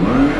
Word.